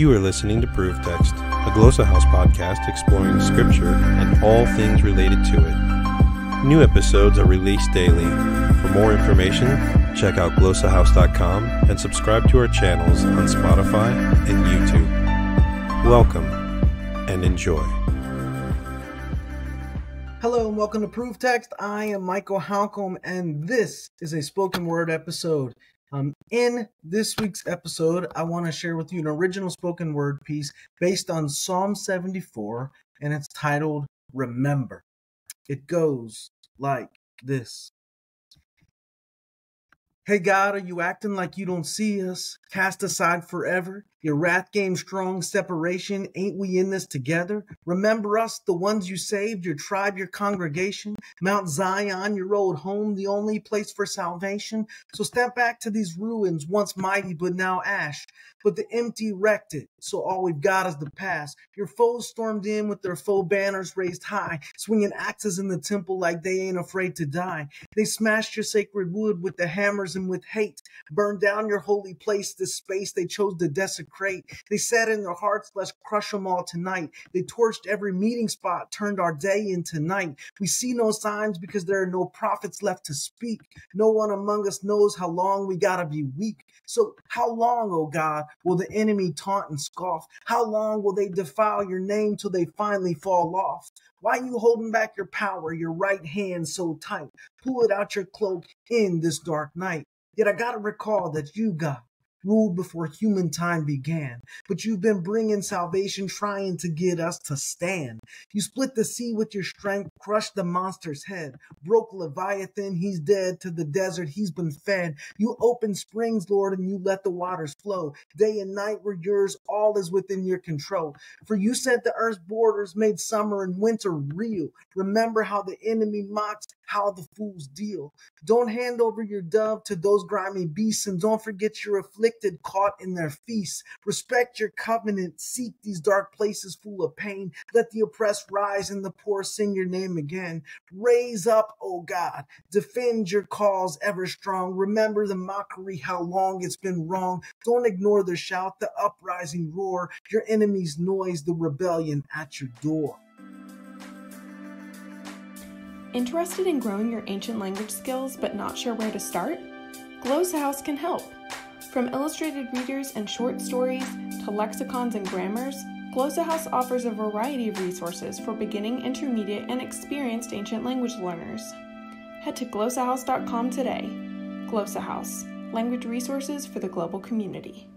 You are listening to ProveText, a Glossa House podcast exploring scripture and all things related to it. New episodes are released daily. For more information, check out glossahouse.com and subscribe to our channels on Spotify and YouTube. Welcome and enjoy. Hello and welcome to ProveText. I am Michael Halcomb, and this is a spoken word episode. Um, in this week's episode, I want to share with you an original spoken word piece based on Psalm 74, and it's titled Remember. It goes like this Hey God, are you acting like you don't see us? Cast aside forever? Your wrath game strong separation. Ain't we in this together? Remember us, the ones you saved, your tribe, your congregation, Mount Zion, your old home, the only place for salvation. So step back to these ruins, once mighty, but now ash. But the empty wrecked it, so all we've got is the past. Your foes stormed in with their foe banners raised high, swinging axes in the temple like they ain't afraid to die. They smashed your sacred wood with the hammers and with hate, burned down your holy place, this space they chose to desecrate. They said in their hearts, let's crush them all tonight. They torched every meeting spot, turned our day into night. We see no signs because there are no prophets left to speak. No one among us knows how long we gotta be weak. So how long, oh God, will the enemy taunt and scoff? How long will they defile your name till they finally fall off? Why are you holding back your power, your right hand so tight? Pull it out your cloak in this dark night. Yet I gotta recall that you, God, ruled before human time began. But you've been bringing salvation, trying to get us to stand. You split the sea with your strength, crushed the monster's head, broke Leviathan, he's dead. To the desert, he's been fed. You opened springs, Lord, and you let the waters flow. Day and night were yours, all is within your control. For you set the earth's borders, made summer and winter real. Remember how the enemy mocks, how the fools deal. Don't hand over your dove to those grimy beasts, and don't forget your afflicted caught in their feasts. Respect your covenant, seek these dark places full of pain. Let the oppressed rise and the poor sing your name again. Raise up, O God, defend your cause ever strong. Remember the mockery, how long it's been wrong. Don't ignore the shout, the uprising roar, your enemy's noise, the rebellion at your door. Interested in growing your ancient language skills but not sure where to start? Glossa House can help. From illustrated readers and short stories to lexicons and grammars, Glossa House offers a variety of resources for beginning, intermediate, and experienced ancient language learners. Head to glossahouse.com today. Glossa House, language resources for the global community.